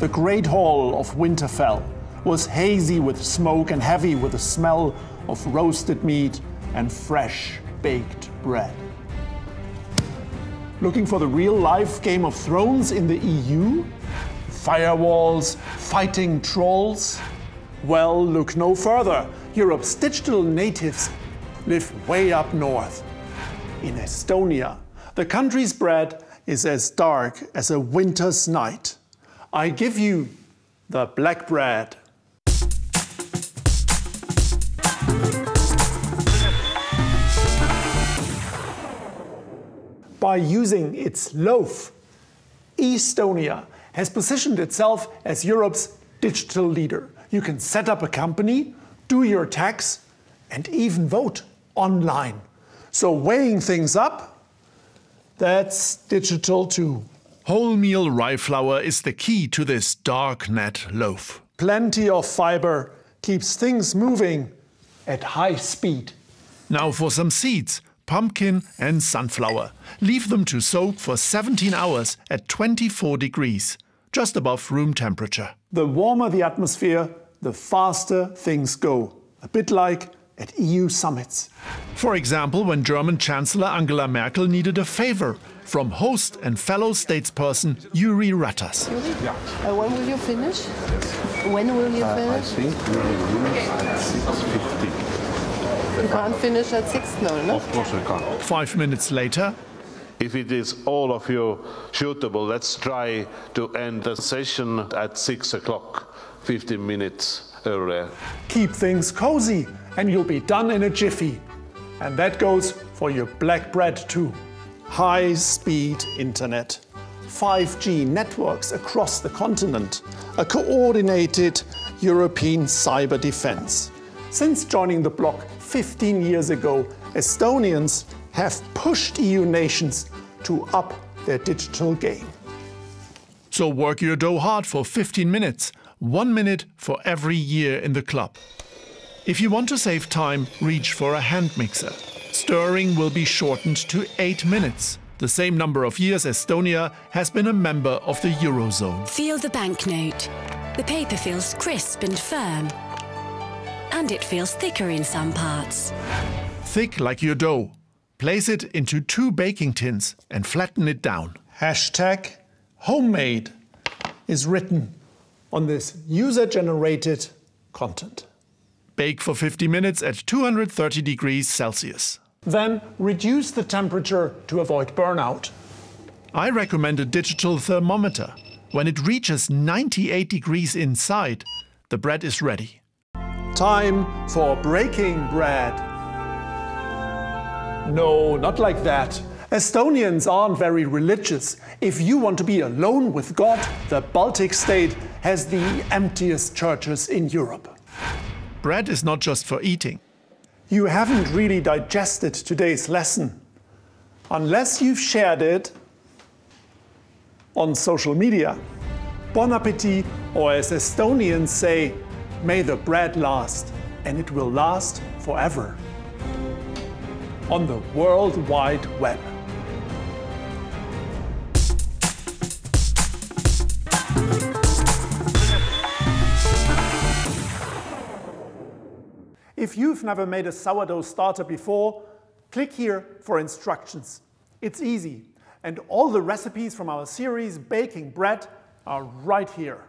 The great hall of Winterfell was hazy with smoke and heavy with the smell of roasted meat and fresh baked bread. Looking for the real life Game of Thrones in the EU? Firewalls, fighting trolls? Well, look no further. Europe's digital natives live way up north, in Estonia. The country's bread is as dark as a winter's night. I give you the black bread. By using its loaf, Estonia has positioned itself as Europe's digital leader. You can set up a company, do your tax, and even vote online. So weighing things up, that's digital too. Wholemeal rye flour is the key to this dark net loaf. Plenty of fiber keeps things moving at high speed. Now for some seeds pumpkin and sunflower. Leave them to soak for 17 hours at 24 degrees, just above room temperature. The warmer the atmosphere, the faster things go. A bit like at EU summits. For example, when German Chancellor Angela Merkel needed a favor from host and fellow statesperson Jüri Ratas. Uh, when will you finish? When will you finish? I think we will finish at 6.50. You can't finish at 6 no, no? Of course we can't. Five minutes later, If it is all of you suitable, let's try to end the session at 6 o'clock, 15 minutes earlier. Keep things cozy and you'll be done in a jiffy. And that goes for your black bread too. High speed internet, 5G networks across the continent, a coordinated European cyber defense. Since joining the bloc 15 years ago, Estonians have pushed EU nations to up their digital game. so work your dough hard for 15 minutes, one minute for every year in the club. If you want to save time, reach for a hand mixer. Stirring will be shortened to 8 minutes, the same number of years Estonia has been a member of the Eurozone. Feel the banknote. The paper feels crisp and firm. And it feels thicker in some parts. Thick like your dough. Place it into two baking tins and flatten it down. Hashtag homemade is written on this user generated content. Bake for 50 minutes at 230 degrees Celsius. Then reduce the temperature to avoid burnout. I recommend a digital thermometer. When it reaches 98 degrees inside, the bread is ready. Time for breaking bread. No, not like that. Estonians aren't very religious. If you want to be alone with God, the Baltic state has the emptiest churches in Europe. Bread is not just for eating. You haven't really digested today's lesson. Unless you've shared it on social media. Bon appetit, or as Estonians say, may the bread last, and it will last forever. On the World Wide Web. If you've never made a sourdough starter before, click here for instructions. It's easy, and all the recipes from our series Baking Bread are right here.